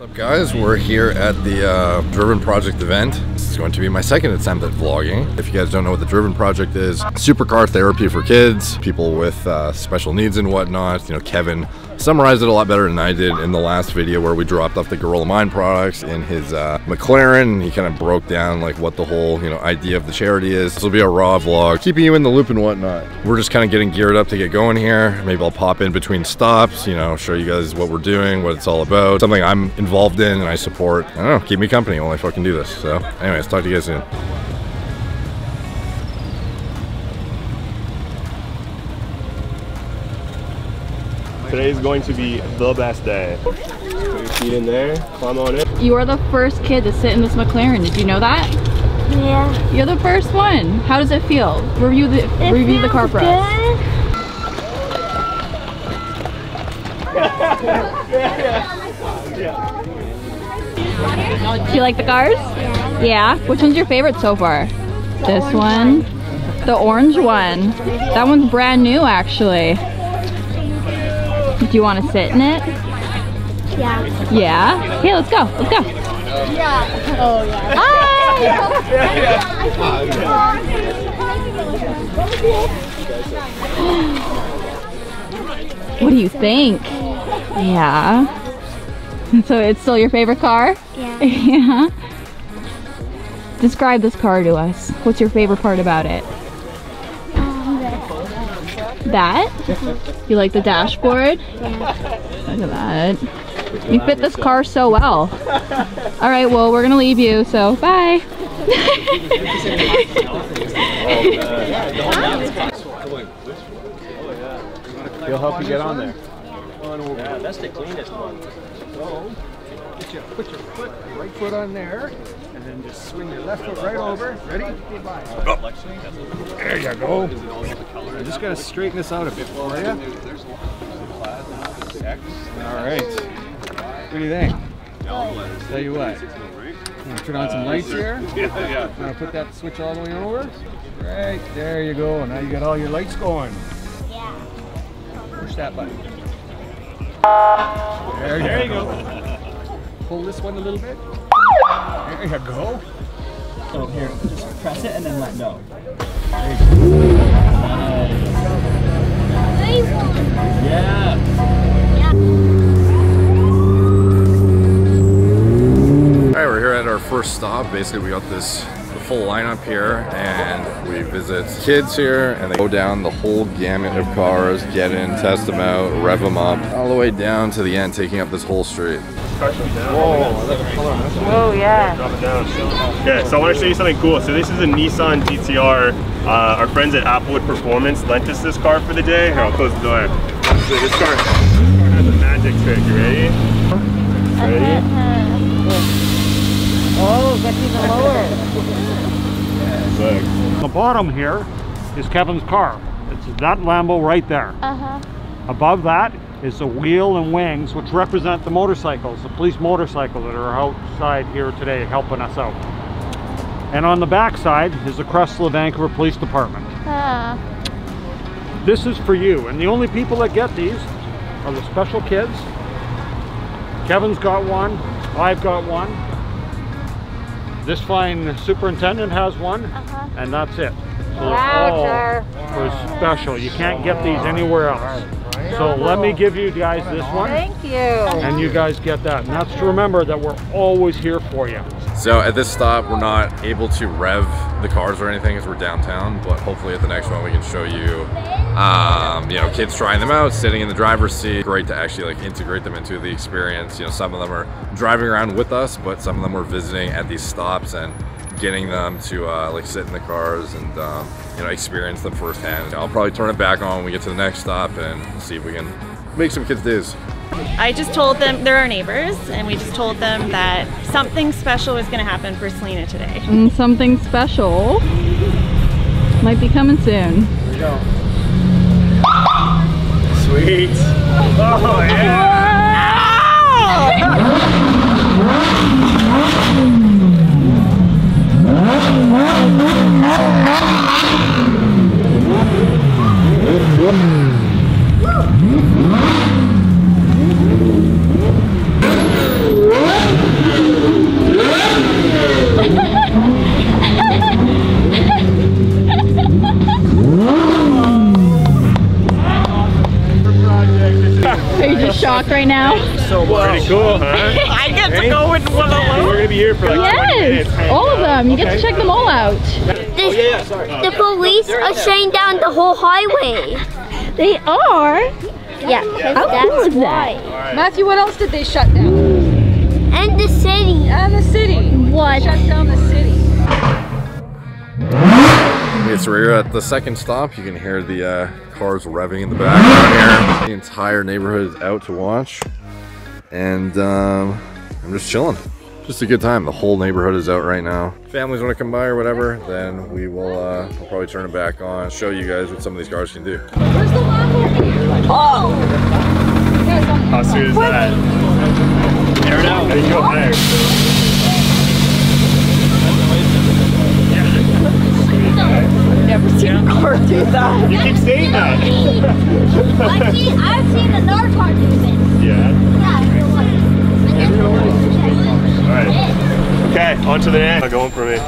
What's up guys, we're here at the uh, Driven Project event. This is going to be my second attempt at vlogging. If you guys don't know what the Driven Project is, supercar therapy for kids, people with uh, special needs and whatnot. You know, Kevin summarized it a lot better than I did in the last video where we dropped off the Gorilla Mind products in his uh, McLaren. He kind of broke down like what the whole, you know, idea of the charity is. This will be a raw vlog, keeping you in the loop and whatnot. We're just kind of getting geared up to get going here. Maybe I'll pop in between stops, you know, show you guys what we're doing, what it's all about. Something I'm involved in and I support. I don't know, keep me company while I fucking do this. So anyways, talk to you guys soon. Today is going to be the best day. Put your feet in there, climb on it. You are the first kid to sit in this McLaren. Did you know that? Yeah. You're the first one. How does it feel? Review the It review the car feels for us. good. Do you like the cars? Yeah. Yeah. Which one's your favorite so far? This one. The orange one. That one's brand new actually. Do you want to sit in it? Yeah. Yeah. Okay, let's go. Let's go. Yeah. Oh yeah. What do you think? Yeah. So it's still your favorite car? Yeah. yeah. Describe this car to us. What's your favorite part about it? That? You like the dashboard? Yeah. Look at that. You fit this car so well. All right, well, we're gonna leave you, so bye. He'll help you get on there. Yeah, that's the cleanest one. So, your, put your foot, your right foot on there, and then just swing your left foot right over. Ready? There you go. I just gotta straighten this out a bit for you. All right. What do you think? Tell you what. I'm turn on some lights here. Yeah, yeah. I'm put that switch all the way over. Right, there you go. Now you got all your lights going. Yeah. Push that button. There you, There you go. go. Pull this one a little bit. There you go. So here, just press it and then let go. Yeah. All right, we're here at our first stop. Basically, we got this the full lineup here, and we visit kids here, and they go down the whole gamut of cars, get in, test them out, rev them up, all the way down to the end, taking up this whole street. Oh, yeah. Drop it down. Yeah, so I want to show you something cool. So this is a Nissan GTR. Uh, our friends at Applewood Performance lent us this car for the day. Here, I'll close the door. So this car, this car has a magic trick. You ready? Ready? Oh, that's even lower. Look. The bottom here is Kevin's car. It's that Lambo right there. Uh-huh. Above that is the wheel and wings, which represent the motorcycles, the police motorcycles that are outside here today helping us out. And on the back side is the crest of the Vancouver Police Department. Uh, This is for you, and the only people that get these are the special kids. Kevin's got one, I've got one. This fine superintendent has one, uh-huh. and that's it. So Wow, all for special. You can't get these anywhere else. So let me give you guys this one, Thank you. and you guys get that. And that's to remember that we're always here for you. So at this stop, we're not able to rev the cars or anything as we're downtown, but hopefully at the next one we can show you, um, you know, kids trying them out, sitting in the driver's seat. Great to actually like integrate them into the experience. You know, some of them are driving around with us, but some of them were visiting at these stops and getting them to uh, like sit in the cars and um, you know experience them firsthand. I'll probably turn it back on when we get to the next stop and see if we can make some kids' days. I just told them they're our neighbors, and we just told them that something special was going to happen for Selena today. And something special might be coming soon. Sweet. Oh, yeah. Woo! So much. Pretty cool, huh? I get to go with one of We're gonna be here for like 20 Yes, minutes. all of them. You get to check them all out. The, the police are shutting down the whole highway. They are. Yeah, 'cause How that's cool is why. that? Matthew, what else did they shut down? And the city. And the city. What? Shut down the city. Okay, so we're at the second stop. You can hear the uh, cars revving in the background here. The entire neighborhood is out to watch. And um, I'm just chilling. Just a good time. The whole neighborhood is out right now. Families want to come by or whatever, then we will uh, we'll probably turn it back on, show you guys what some of these cars can do. Where's the Lambo? Oh! How sweet is that? Air it out. There you go, higher. Never car do that. You keep saying that. I've seen, I've seen another car do this. Yeah. Yeah. All right. Okay, on to the end. Going for me.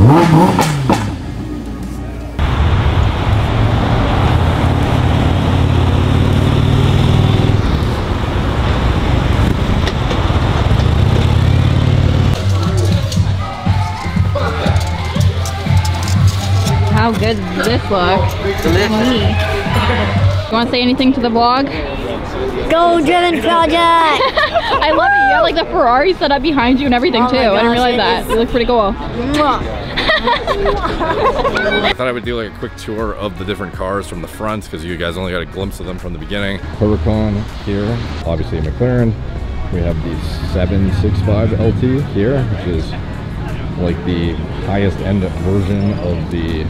How good does this look? You want to say anything to the vlog? Go Driven Project! I love it. You got like the Ferrari set up behind you and everything Oh too. my I didn't realize it that. is- It looks pretty cool. I thought I would do like a quick tour of the different cars from the front because you guys only got a glimpse of them from the beginning. Huracan here, obviously a McLaren. We have the 765 LT here, which is like the highest end version of the,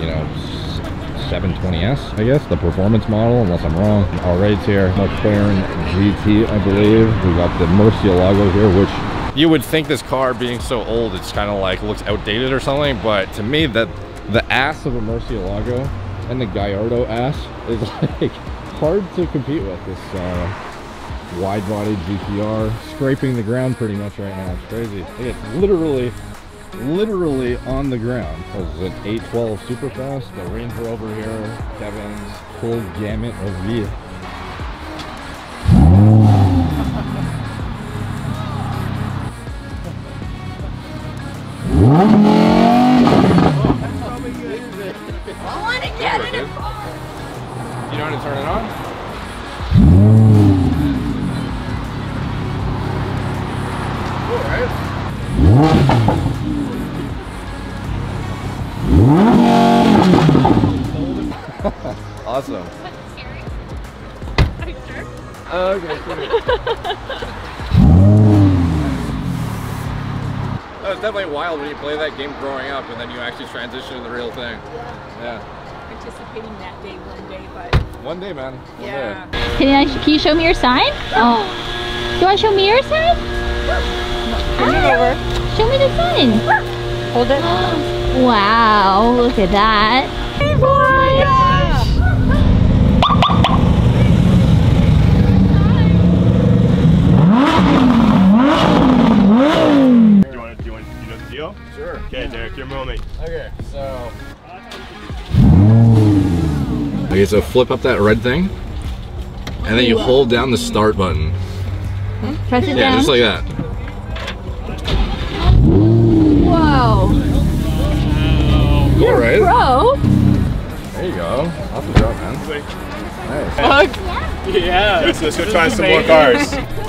you know, 720S, I guess, the performance model, unless I'm wrong. All right, here, McLaren GT, I believe. We got the Murcielago here, which you would think this car being so old, it's kind of like looks outdated or something, but to me, that the ass of a Murcielago and the Gallardo ass is like hard to compete with. This uh, wide-body GTR scraping the ground pretty much right now. It's crazy. It's literally literally on the ground. What is it, 812 Superfast, the Range Rover here, Kevin's full gamut of V. I want to get it. You know how to turn it on? Awesome. Okay, cool. That was definitely wild when you play that game growing up and then you actually transition to the real thing. Yeah. Anticipating that day one day, but One day, man. One yeah. day. Can, I, can you show me your sign? Oh. You want to show me your sign? Turn it over. Ah. Show me the sign. Hold it. Wow, look at that. Moment. Okay, so. Okay, so flip up that red thing, and then you hold down the start button. Press it Yeah, down. just like that. Whoa. All right. Bro. There you go. Awesome job, man. Nice. Yeah. Let's, let's go try some more cars.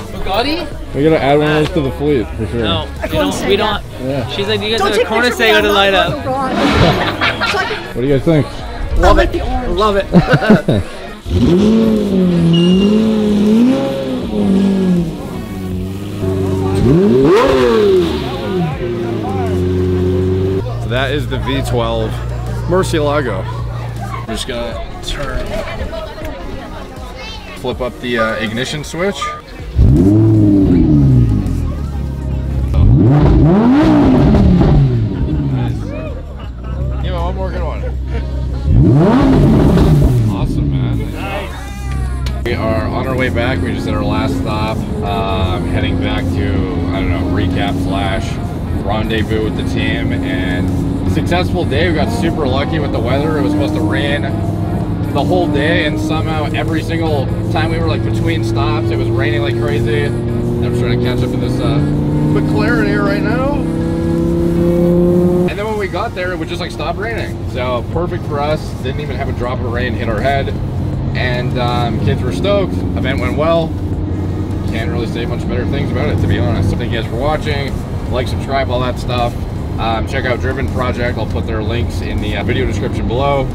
We gotta add one of those to the fleet for sure. No, we don't. We don't. Yeah. She's like, you guys have a corner say go to light up. What do you guys think? Love it. Love it. So that is the V12 Murcielago. I'm just gonna turn, flip up the uh, ignition switch. Way back. We just did our last stop. Um, heading back to, I don't know, recap slash rendezvous with the team and successful day. We got super lucky with the weather. It was supposed to rain the whole day and somehow every single time we were like between stops, it was raining like crazy. I'm trying to catch up to this uh, quick clarity right now. And then when we got there, it would just like stop raining. So perfect for us. Didn't even have a drop of rain hit our head. And um, kids were stoked. Event went well. Can't really say much better things about it, to be honest. Thank you guys for watching. Like, subscribe, all that stuff. Um, check out Driven Project. I'll put their links in the uh, video description below.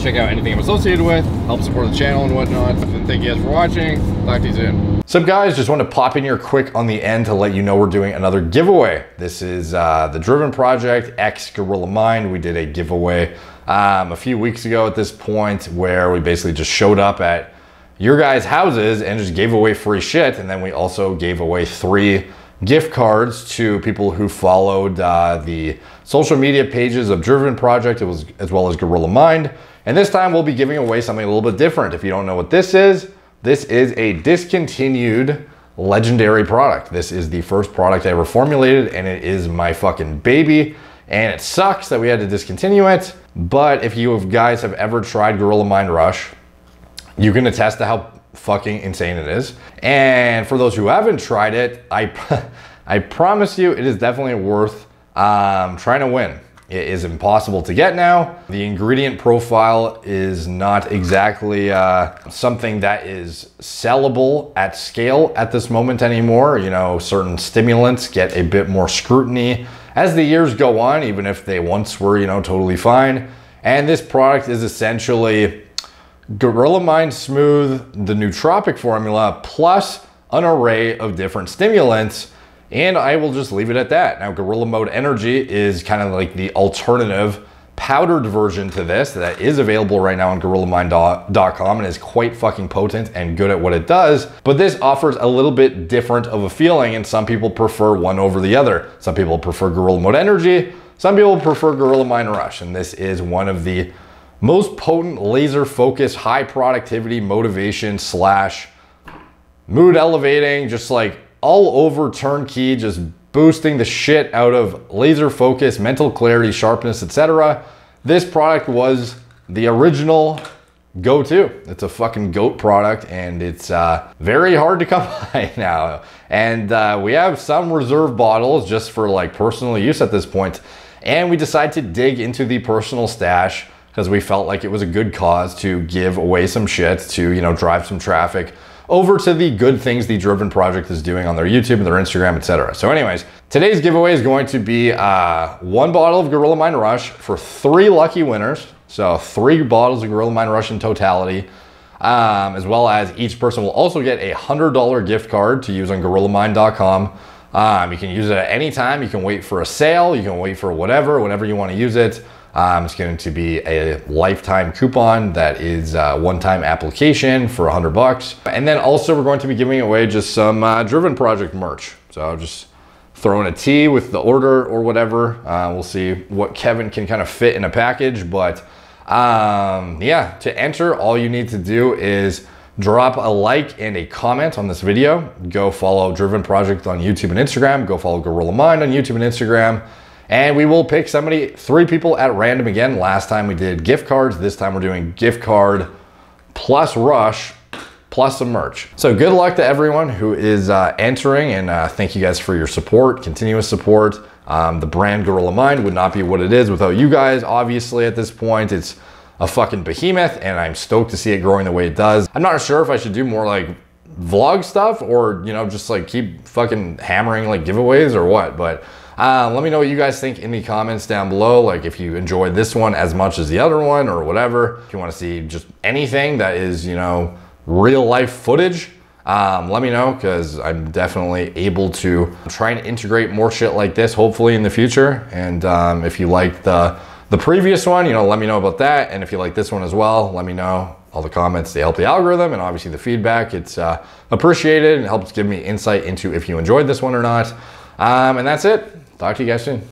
Check out anything I'm associated with. Help support the channel and whatnot. And thank you guys for watching. Talk to you soon. So guys, just want to pop in here quick on the end to let you know we're doing another giveaway. This is uh, the Driven Project X Gorilla Mind. We did a giveaway um, a few weeks ago at this point where we basically just showed up at your guys' houses and just gave away free shit. And then we also gave away three gift cards to people who followed uh, the social media pages of Driven Project was, as well as Gorilla Mind. And this time we'll be giving away something a little bit different. If you don't know what this is, this is a discontinued legendary product. This is the first product I ever formulated and it is my fucking baby. And it sucks that we had to discontinue it. But if you guys have ever tried Gorilla Mind Rush, you can attest to how fucking insane it is. And for those who haven't tried it, I, I promise you it is definitely worth um, trying to win. It is impossible to get now. The ingredient profile is not exactly uh, something that is sellable at scale at this moment anymore. You know, certain stimulants get a bit more scrutiny as the years go on, even if they once were, you know, totally fine. And this product is essentially Gorilla Mind Smooth, the nootropic formula, plus an array of different stimulants. And I will just leave it at that. Now, Gorilla Mode Energy is kind of like the alternative powdered version to this that is available right now on gorillamind.com and is quite fucking potent and good at what it does. But this offers a little bit different of a feeling and some people prefer one over the other. Some people prefer Gorilla Mode Energy. Some people prefer Gorilla Mind Rush. And this is one of the most potent laser focused, high productivity motivation slash mood elevating, just like all over turnkey, just boosting the shit out of laser focus, mental clarity, sharpness, etc. This product was the original go-to. It's a fucking goat product and it's uh, very hard to come by now. And uh, we have some reserve bottles just for like personal use at this point. And we decided to dig into the personal stash because we felt like it was a good cause to give away some shit to, you know, drive some traffic over to the good things the Driven Project is doing on their YouTube and their Instagram, etc. So anyways, today's giveaway is going to be uh, one bottle of Gorilla Mind Rush for three lucky winners. So three bottles of Gorilla Mind Rush in totality, um, as well as each person will also get a $100 gift card to use on GorillaMind.com. Um, you can use it at any time. You can wait for a sale. You can wait for whatever, whenever you want to use it. Um, it's going to be a lifetime coupon that is a one-time application for 100 bucks. And then also we're going to be giving away just some uh, Driven Project merch. So I'll just throw in a T with the order or whatever. Uh, we'll see what Kevin can kind of fit in a package. But um, yeah, to enter, all you need to do is drop a like and a comment on this video. Go follow Driven Project on YouTube and Instagram. Go follow Gorilla Mind on YouTube and Instagram. And we will pick somebody, three people at random again. Last time we did gift cards. This time we're doing gift card plus rush plus some merch. So good luck to everyone who is uh, entering and uh, thank you guys for your support, continuous support. Um, the brand Gorilla Mind would not be what it is without you guys. Obviously at this point, it's a fucking behemoth and I'm stoked to see it growing the way it does. I'm not sure if I should do more like vlog stuff or, you know, just like keep fucking hammering like giveaways or what, but uh, let me know what you guys think in the comments down below. Like if you enjoyed this one as much as the other one or whatever. If you want to see just anything that is, you know, real life footage, um, let me know because I'm definitely able to try and integrate more shit like this hopefully in the future. And um, if you like the, the previous one, you know, let me know about that. And if you like this one as well, let me know all the comments. They help the algorithm and obviously the feedback. It's uh, appreciated and helps give me insight into if you enjoyed this one or not. Um, and that's it. Talk to you guys soon.